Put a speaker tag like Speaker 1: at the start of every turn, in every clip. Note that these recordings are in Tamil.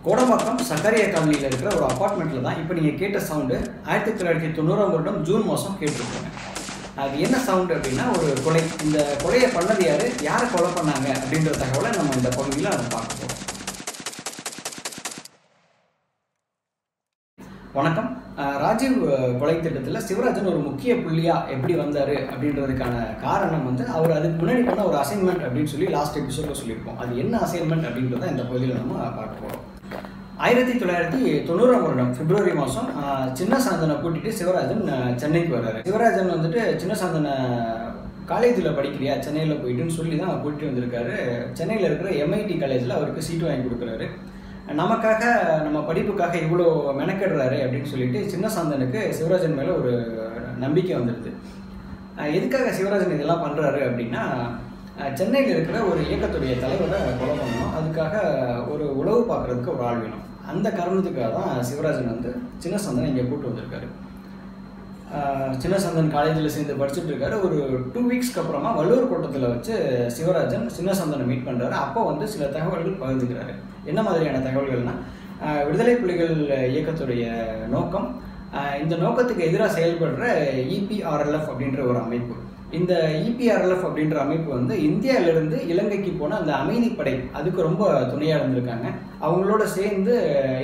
Speaker 1: கோடம்பாக்கம் சக்கரைய காலனியில் இருக்கிற ஒரு அப்பார்ட்மெண்ட்டில் தான் இப்போ நீங்கள் கேட்ட சவுண்டு ஆயிரத்தி தொள்ளாயிரத்தி தொண்ணூறாம் வருடம் ஜூன் மாதம் கேட்டிருக்கோங்க அது என்ன சவுண்டு அப்படின்னா ஒரு கொலை இந்த கொலையை பண்ணது யார்? யாரை கொலை பண்ணாங்க? அப்படின்ற தகவலை நம்ம இந்த பகுதியில் நம்ம பார்க்க போகிறோம் வணக்கம் ராஜீவ் கொலை திட்டத்தில் சிவராஜன் ஒரு முக்கிய புள்ளியாக எப்படி வந்தார் அப்படின்றதுக்கான காரணம் வந்து அவர் அதுக்கு முன்னாடி பண்ண ஒரு அசைன்மெண்ட் அப்படின்னு சொல்லி லாஸ்ட் எபிசோடில் சொல்லியிருப்போம் அது என்ன அசைன்மெண்ட் அப்படின்றத இந்த பகுதியில் நம்ம பார்க்க போகிறோம் ஆயிரத்தி தொள்ளாயிரத்தி தொண்ணூறாம் வருடம் பிப்ரவரி மாதம் சின்ன சாந்தனை கூட்டிட்டு சிவராஜன் சென்னைக்கு வர்றாரு. சிவராஜன் வந்துட்டு சின்ன சாந்தனை காலேஜில் படிக்கிறியா? சென்னையில் போயிட்டுன்னு சொல்லி தான் கூட்டிட்டு வந்திருக்காரு. சென்னையில் இருக்கிற எம்ஐடி காலேஜில் அவருக்கு சீட்டு வாங்கி கொடுக்குறாரு. நமக்காக நம்ம படிப்புக்காக இவ்வளோ மெனக்கெடுறாரு அப்படின்னு சொல்லிட்டு சின்ன சாந்தனுக்கு சிவராஜன் மேலே ஒரு நம்பிக்கை வந்துடுது. எதுக்காக சிவராஜன் இதெல்லாம் பண்ணுறாரு அப்படின்னா சென்னையில் இருக்கிற ஒரு இயக்கத்துடைய தலைவரை கொலை பண்ணணும். அதுக்காக ஒரு உழவு பார்க்குறதுக்கு ஒரு ஆள் வேணும். அந்த காரணத்துக்காக தான் சிவராஜன் வந்து சின்ன சாந்தனை இங்கே கூட்டு வந்திருக்காரு. சின்ன சந்தன் காலேஜில் சேர்ந்து படிச்சுட்டு இருக்காரு. ஒரு டூ வீக்ஸ்க்கு அப்புறமா வள்ளுவர் கூட்டத்தில் வச்சு சிவராஜன் சின்ன சந்தனை மீட் பண்ணுறாரு அப்போ வந்து சில தகவல்கள் பகிர்ந்துக்கிறாரு. என்ன மாதிரியான தகவல்கள்னா விடுதலை புலிகள் இயக்கத்துடைய நோக்கம் இந்த நோக்கத்துக்கு எதிராக செயல்படுற இபிஆர்எல்எஃப் அப்படின்ற ஒரு அமைப்பு. இந்த இபிஆர்எல்எஃப் அப்படின்ற அமைப்பு வந்து இந்தியாவிலிருந்து இலங்கைக்கு போன அந்த அமைதிப்படை அதுக்கு ரொம்ப துணையாக இருந்திருக்காங்க. அவங்களோட சேர்ந்து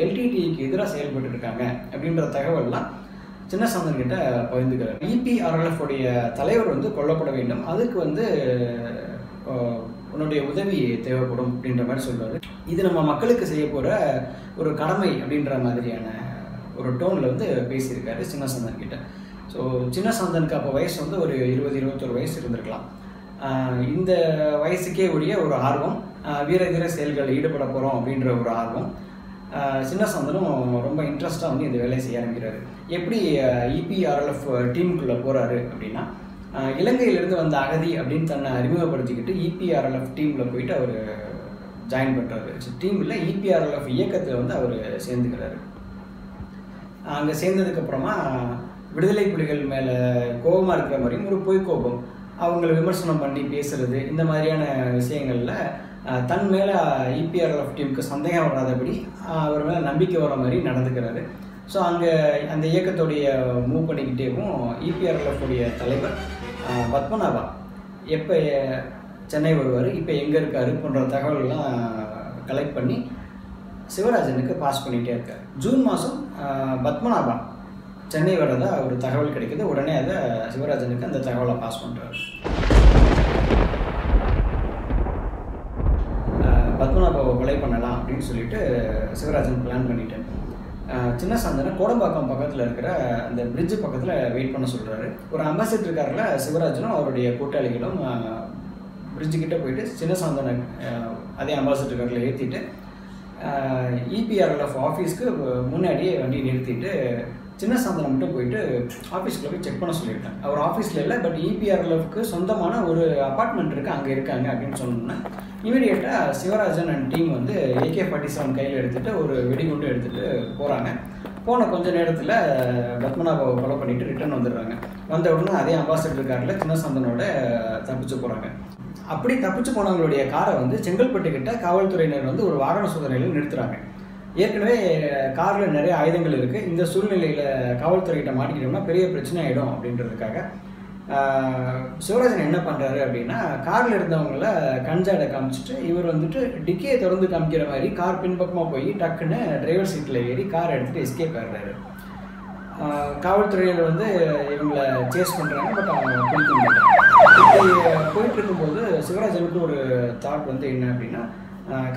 Speaker 1: எல்டிடிக்கு எதிராக செயல்பட்டு இருக்காங்க அப்படின்ற தகவல்லாம் சின்ன கிட்ட பகிர்ந்துக்கிறார். இபிஆர்எல்எஃப் உடைய தலைவர் வந்து கொல்லப்பட வேண்டும். அதுக்கு வந்து உன்னுடைய உதவி தேவைப்படும் அப்படின்ற மாதிரி சொல்லுவார். இது நம்ம மக்களுக்கு செய்ய போகிற ஒரு கடமை அப்படின்ற மாதிரியான ஒரு டோனில் வந்து பேசியிருக்காரு சின்ன கிட்ட. ஸோ சின்ன சந்தனுக்கு அப்போ வயசு வந்து ஒரு இருபது இருபத்தொரு வயசு இருந்திருக்கலாம். இந்த வயசுக்கே உரிய ஒரு ஆர்வம் வீர தீர செயல்களில் ஈடுபட போகிறோம் அப்படின்ற ஒரு ஆர்வம். சின்ன சந்தனும் ரொம்ப இன்ட்ரெஸ்ட்டாக வந்து இந்த வேலையை செய்ய ஆரம்பிக்கிறாரு. எப்படி இபிஆர்எல்எஃப் டீமுக்குள்ளே போகிறாரு அப்படின்னா இலங்கையிலேருந்து வந்த அகதி அப்படின்னு தன்னை அறிமுகப்படுத்திக்கிட்டு இபிஆர்எல்எஃப் டீமில் போயிட்டு அவர் ஜாயின் பண்ணுறாரு டீமில் இபிஆர்எல்எஃப் இயக்கத்தில் வந்து அவர் சேர்ந்துக்கிறாரு. அங்கே சேர்ந்ததுக்கப்புறமா விடுதலை புலிகள் மேலே கோபமாக இருக்கிற மாதிரியும் ஒரு பொய் கோபம் அவங்கள விமர்சனம் பண்ணி பேசுறது இந்த மாதிரியான விஷயங்களில் தன் மேலே இபிஆர்எஃப் டீமுக்கு சந்தேகம் வராதபடி அவர் மேலே நம்பிக்கை வர மாதிரி நடந்துக்கிறாரு. ஸோ அங்கே அந்த இயக்கத்துடைய மூவ் பண்ணிக்கிட்டேவும் இபிஆர்எஃப் உடைய தலைவர் பத்மநாபா. எப்போ சென்னை வருவார் இப்போ எங்கே இருக்காரு போன்ற தகவல்கள்லாம் கலெக்ட் பண்ணி சிவராஜனுக்கு பாஸ் பண்ணிகிட்டே இருக்கார். ஜூன் மாதம் பத்மநாபா. சென்னை வரதா ஒரு தகவல் கிடைக்குது. உடனே அதை சிவராஜனுக்கு அந்த தகவலை பாஸ் பண்ணுறாரு பத்மநாபாவை கொலை பண்ணலாம் அப்படின்னு சொல்லிட்டு சிவராஜன் பிளான் பண்ணிட்டேன். சின்ன சந்தனை கோடம்பாக்கம் பக்கத்தில் இருக்கிற அந்த பிரிட்ஜ் பக்கத்தில் வெயிட் பண்ண சொல்கிறாரு ஒரு அம்பாசிடர் இருக்கார்ல சிவராஜனும் அவருடைய கூட்டாளிகளும் பிரிட்ஜு கிட்டே போயிட்டு சின்ன சந்தனை அதே அம்பாசிடர் காரில் ஏற்றிட்டு இபிஆர்எல்எஃப் ஆஃபீஸ்க்கு முன்னாடியே வண்டி நிறுத்திட்டு சின்ன சாந்தனை மட்டும் போயிட்டு ஆஃபீஸ்க்குள்ள போய் செக் பண்ண சொல்லியிருக்கேன் அவர் ஆஃபீஸில் இல்லை பட் இபிஆர்எல்எஃப்க்கு சொந்தமான ஒரு அப்பார்ட்மெண்ட் இருக்குது அங்கே இருக்காங்க அப்படின்னு சொன்னோன்னே இமீடியட்டாக சிவராஜன் அண்ட் டீம் வந்து ஏகே ஃபார்ட்டி செவன் கையில் எடுத்துகிட்டு ஒரு வெடிகுண்டு எடுத்துகிட்டு போகிறாங்க போன கொஞ்ச நேரத்தில் பத்மநாபாவை கொலை பண்ணிட்டு ரிட்டர்ன் வந்துடுறாங்க. வந்த உடனே அதே அம்பாசிடர் காரில் சின்ன சந்தனோட தப்பிச்சு போகிறாங்க அப்படி தப்பிச்சு போனவங்களுடைய காரை வந்து செங்கல்பட்டு கிட்ட காவல்துறையினர் வந்து ஒரு வாகன சோதனையில் நிறுத்துறாங்க. ஏற்கனவே காரில் நிறைய ஆயுதங்கள் இருக்குது இந்த சூழ்நிலையில் காவல்துறைகிட்ட மாட்டிக்கிட்டோம்னா பெரிய பிரச்சனை ஆகிடும் அப்படின்றதுக்காக சிவராஜன் என்ன பண்ணுறாரு அப்படின்னா காரில் இருந்தவங்கள கஞ்சாடை காமிச்சிட்டு இவர் வந்துட்டு டிக்கியை திறந்து காமிக்கிற மாதிரி கார் பின்பக்கமாக போய் டக்குன்னு டிரைவர் சீட்டில் ஏறி கார் எடுத்துகிட்டு எஸ்கேப் ஆடுறாரு காவல்துறையில் வந்து இவங்களை சேஸ் பண்ணுறாங்க பட் அவங்க பிடிக்க மாட்டாங்க. இப்படி போயிட்டு இருக்கும்போது சிவராஜனுக்கு ஒரு தாட் வந்து என்ன அப்படின்னா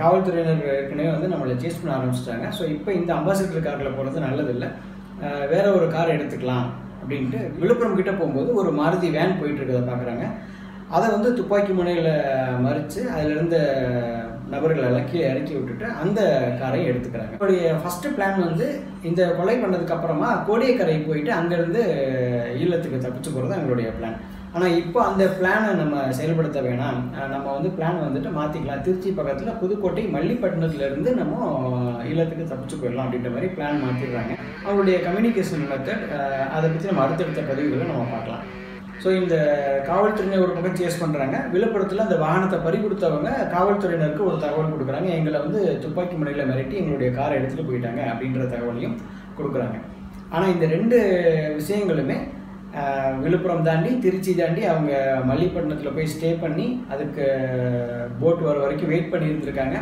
Speaker 1: காவல்துறையினர் ஏற்கனவே வந்து நம்மளை சேஸ் பண்ண ஆரம்பிச்சிட்டாங்க. ஸோ இப்போ இந்த அம்பாசிடர் காரில் போகிறது நல்லதில்லை. வேற ஒரு கார் எடுத்துக்கலாம் அப்படின்ட்டு விழுப்புரம் கிட்ட போகும்போது ஒரு மாருதி வேன் போயிட்டு இருக்கிறத பார்க்குறாங்க அதை வந்து துப்பாக்கி முனையில் மறித்து அதில் இருந்த நபர்களை எல்லாம் கீழே இறக்கி விட்டுட்டு அந்த காரை எடுத்துக்கிறாங்க. அவருடைய ஃபஸ்ட்டு பிளான் வந்து இந்த கொலை பண்ணதுக்கு அப்புறமா கோடியக்கரை போயிட்டு அங்கேருந்து ஈழத்துக்கு தப்பிச்சு போகிறது எங்களுடைய பிளான் ஆனால் இப்போ அந்த பிளானை நம்ம செயல்படுத்த வேணாம். நம்ம வந்து பிளான் வந்துட்டு மாற்றிக்கலாம் திருச்சி பக்கத்தில் புதுக்கோட்டை மல்லிப்பட்டினத்துலேருந்து நம்ம இல்லத்துக்கு தப்பிச்சு போயிடலாம் அப்படின்ற மாதிரி பிளான் மாற்றிடுறாங்க அவங்களுடைய கம்யூனிகேஷன் மெத்தட் அதை பற்றி நம்ம அடுத்தடுத்த பதிவுகளை நம்ம பார்க்கலாம். ஸோ இந்த காவல்துறையினர் ஒரு பக்கம் சேஸ் பண்ணுறாங்க விழுப்புரத்தில் அந்த வாகனத்தை பறி கொடுத்தவங்க காவல்துறையினருக்கு ஒரு தகவல் கொடுக்குறாங்க. எங்களை வந்து துப்பாக்கி முனையில் மிரட்டி எங்களுடைய காரை எடுத்துகிட்டு போயிட்டாங்க அப்படின்ற தகவலையும் கொடுக்குறாங்க. ஆனால் இந்த ரெண்டு விஷயங்களுமே விழுப்புரம் தாண்டி திருச்சி தாண்டி அவங்க மல்லிப்பட்டினத்தில் போய் ஸ்டே பண்ணி அதுக்கு போட் வர வரைக்கும் வெயிட் பண்ணி இருந்திருக்காங்க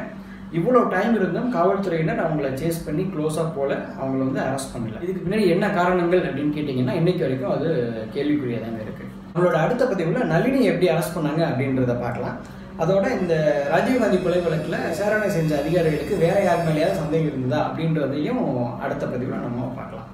Speaker 1: இவ்வளோ டைம் இருந்தும் காவல்துறையினர் அவங்கள சேஸ் பண்ணி க்ளோஸாக போல அவங்கள வந்து அரெஸ்ட் பண்ணல. இதுக்கு பின்னாடி என்ன காரணங்கள் அப்படின்னு கேட்டிங்கன்னா இன்றைக்கு வரைக்கும் அது கேள்விக்குறியாக தாங்க இருக்குது நம்மளோட அடுத்த பதிவில் நளினி எப்படி அரெஸ்ட் பண்ணாங்க அப்படின்றத பார்க்கலாம். அதோட இந்த ராஜீவ்காந்தி கொலை வழக்கில் விசாரணை செஞ்ச அதிகாரிகளுக்கு வேற யார் மேலேயாவது சந்தேகம் இருந்ததா அப்படின்றதையும் அடுத்த பதிவில் நம்ம பார்க்கலாம்.